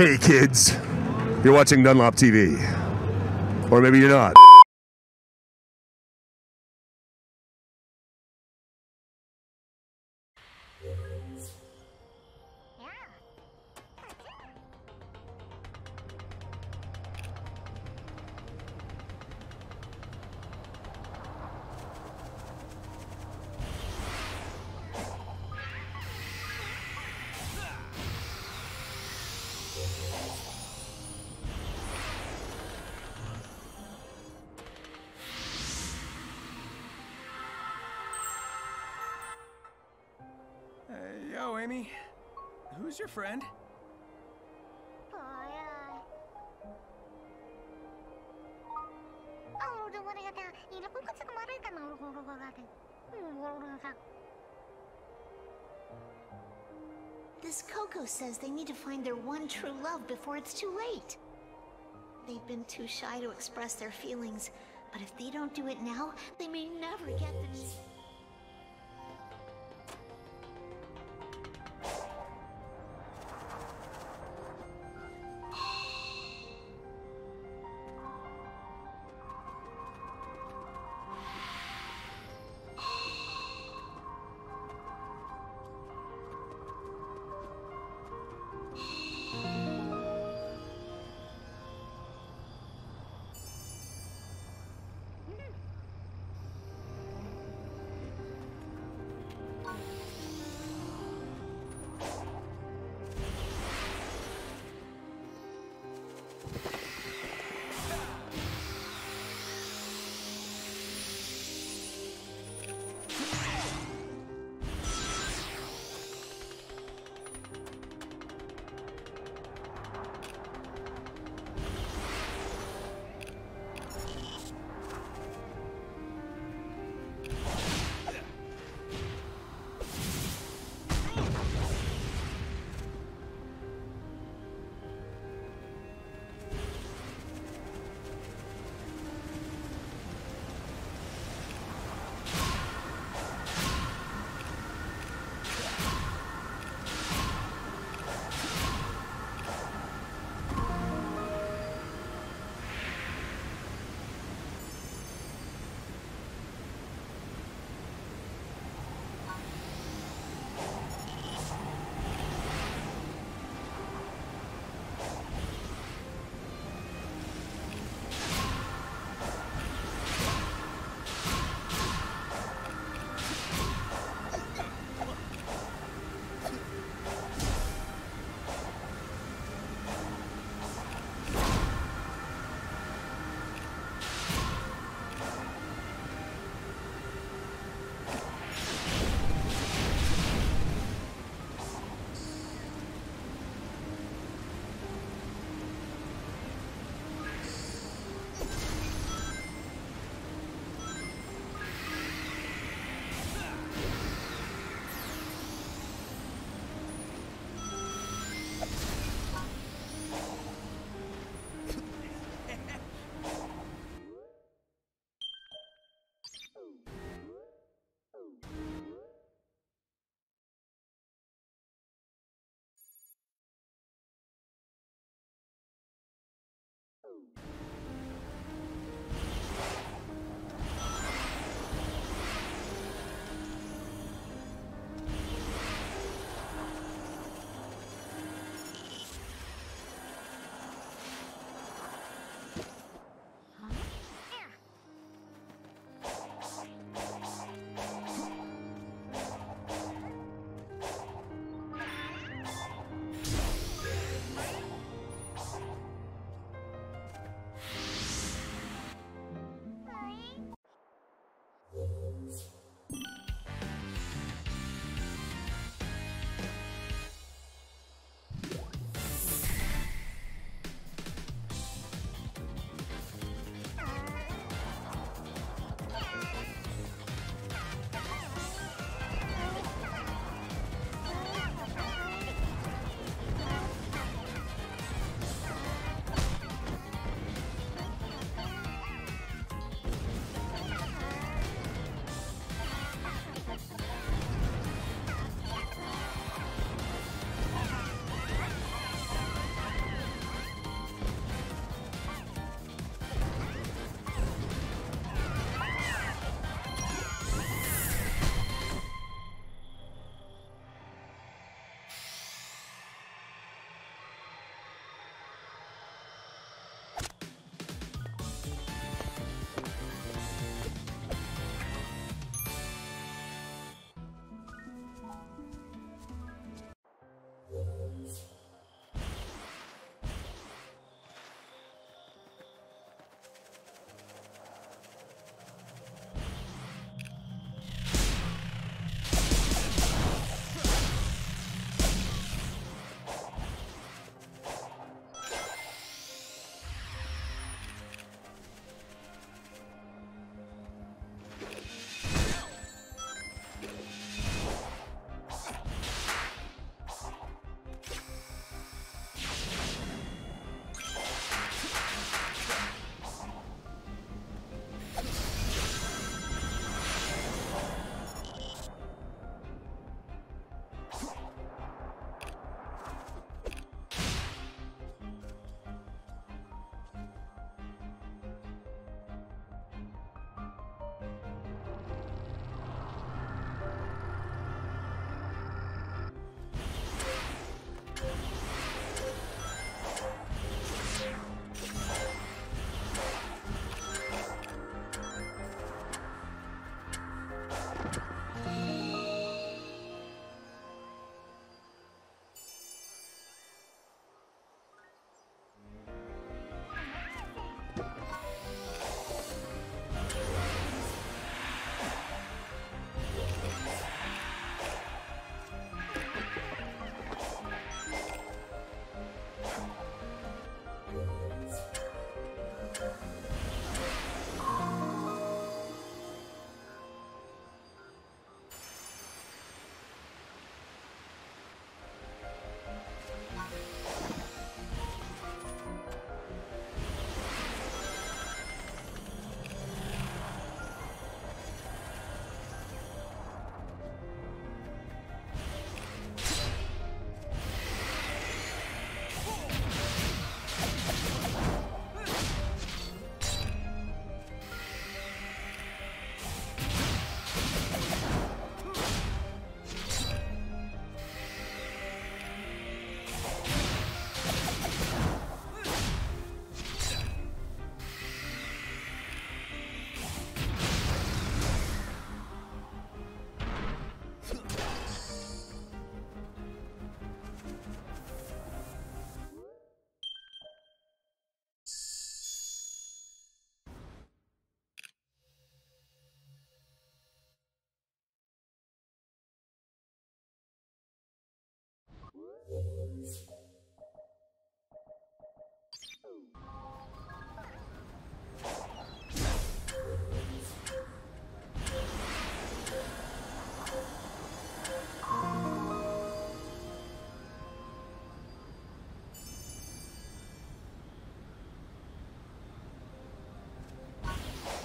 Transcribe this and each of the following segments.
Hey kids, you're watching Dunlop TV. Or maybe you're not. Says they need to find their one true love before it's too late. They've been too shy to express their feelings, but if they don't do it now, they may never get the...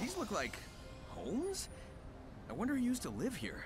These look like homes? I wonder who used to live here.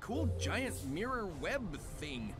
Cool giant mirror web thing.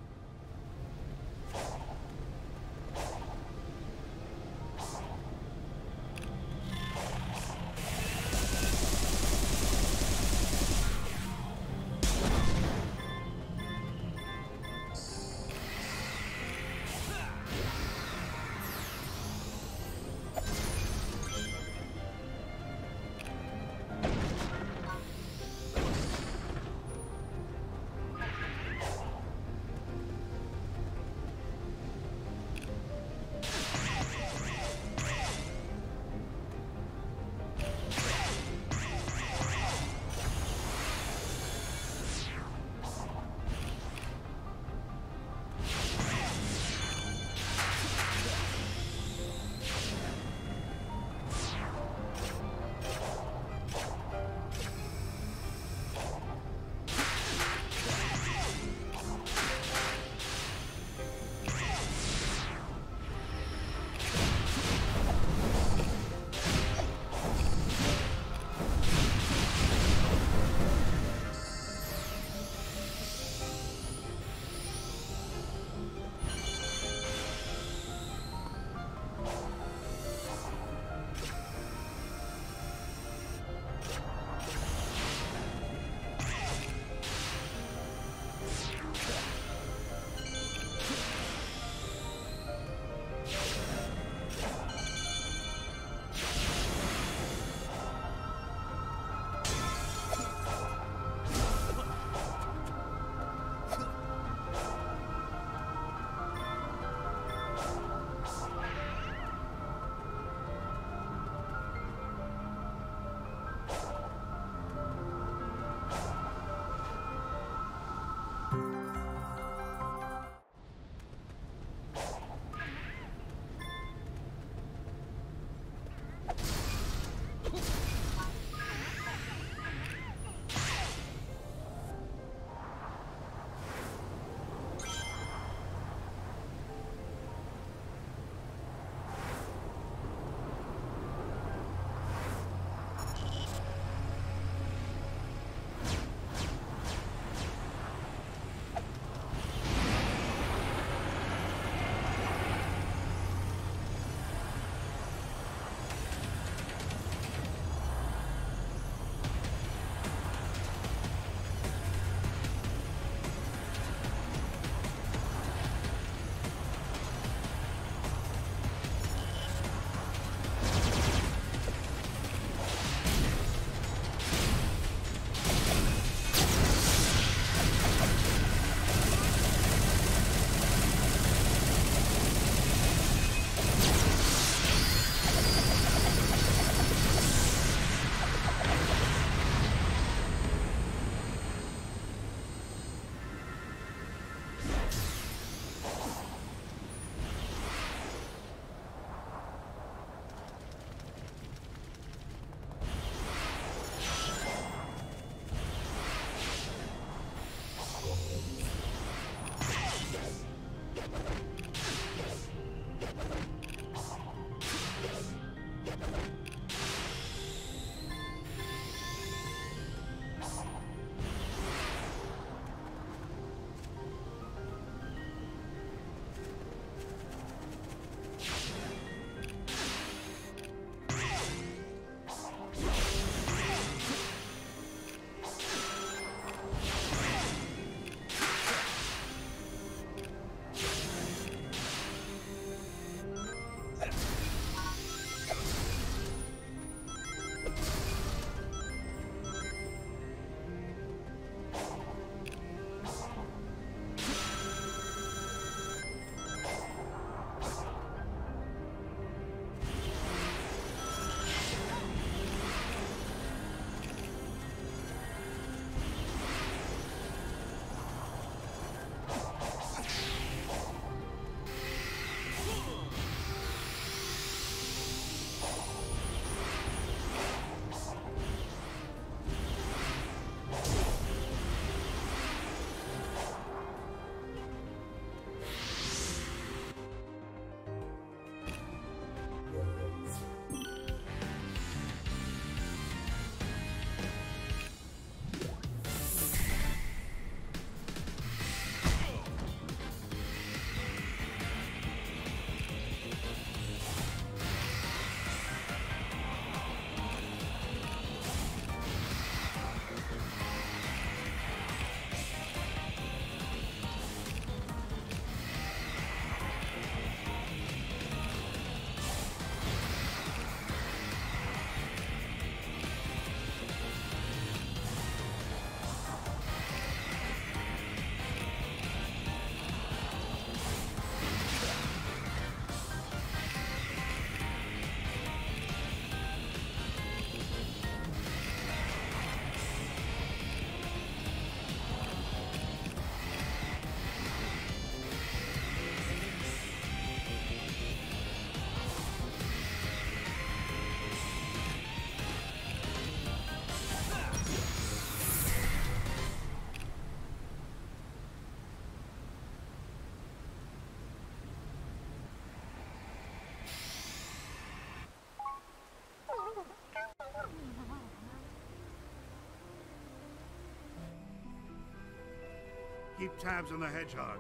Keep tabs on the Hedgehog.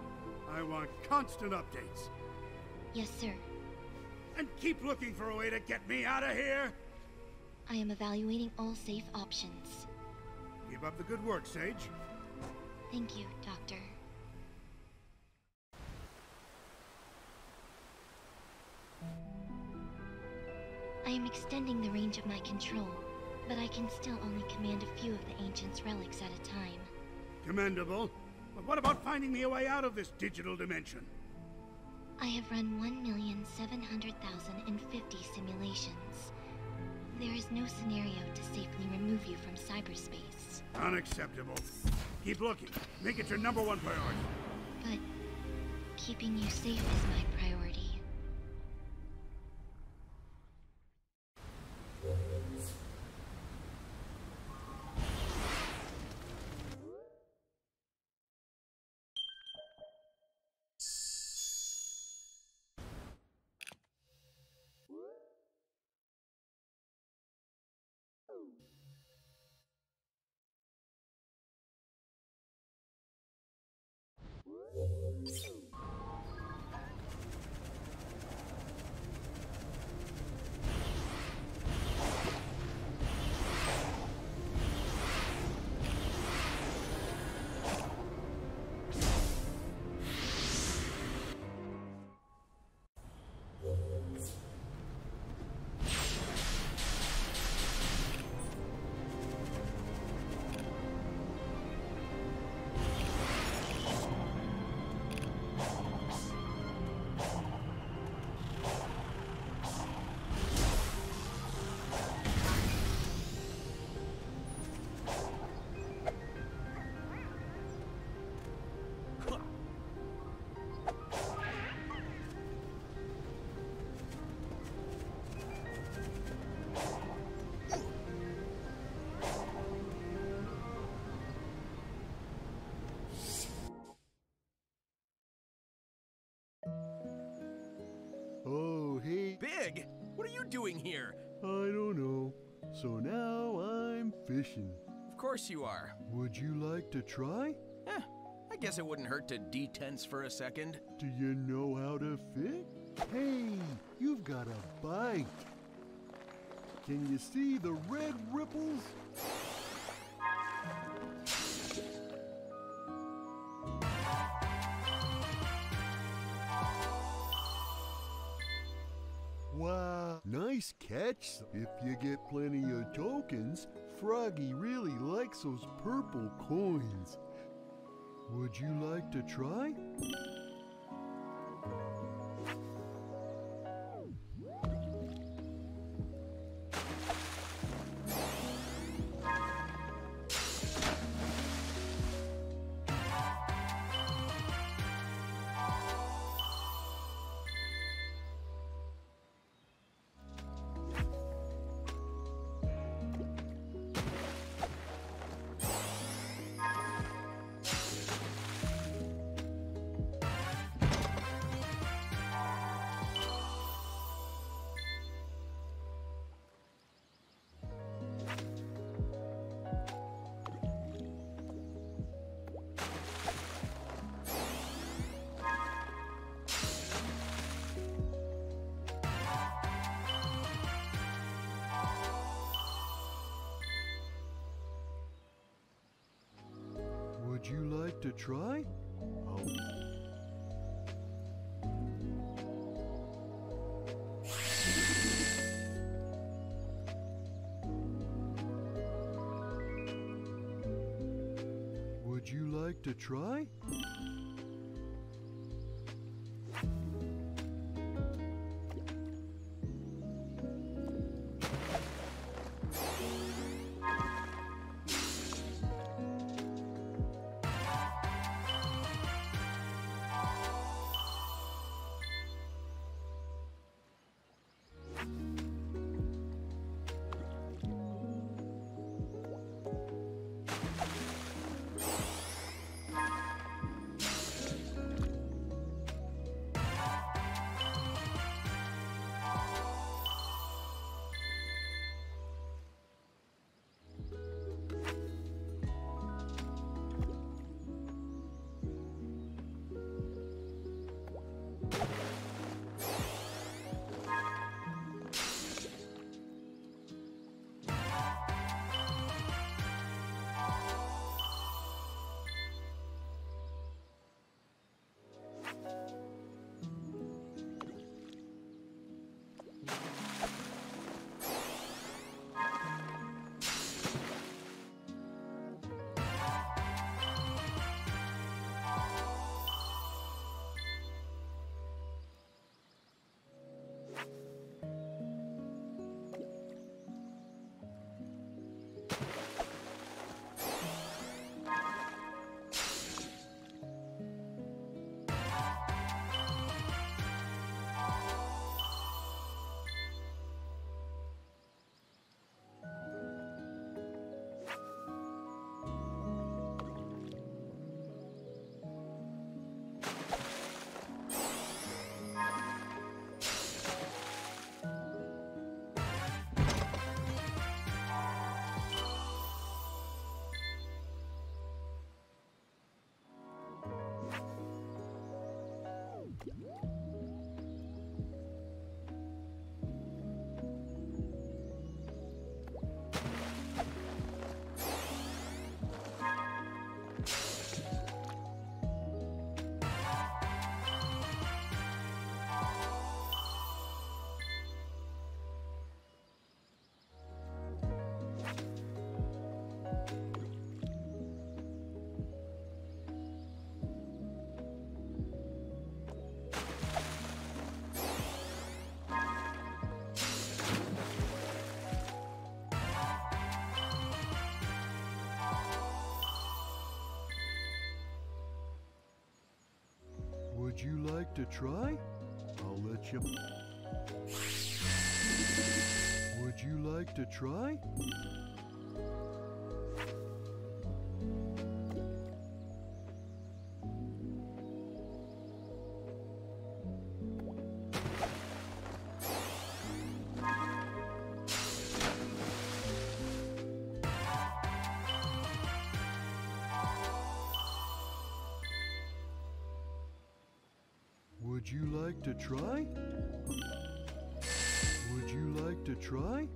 I want constant updates. Yes, sir. And keep looking for a way to get me out of here! I am evaluating all safe options. Keep up the good work, Sage. Thank you, Doctor. I am extending the range of my control, but I can still only command a few of the Ancient's relics at a time. Commendable. But what about finding me a way out of this digital dimension? I have run 1,700,050 simulations. There is no scenario to safely remove you from cyberspace. Unacceptable. Keep looking. Make it your number one priority. But keeping you safe is my priority. Doing here? I don't know. So now I'm fishing. Of course you are. Would you like to try? Eh, I guess it wouldn't hurt to detense for a second. Do you know how to fish? Hey, you've got a bite. Can you see the red ripples? If you get plenty of tokens, Froggy really likes those purple coins. Would you like to try? You like to try? Oh. Would you like to try? To try? I'll let you. Would you like to try? Try?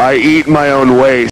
I eat my own waste.